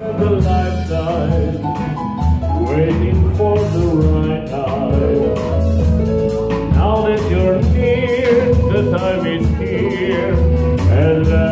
The lifetime, waiting for the right time. Now that you're near, the time is here, and.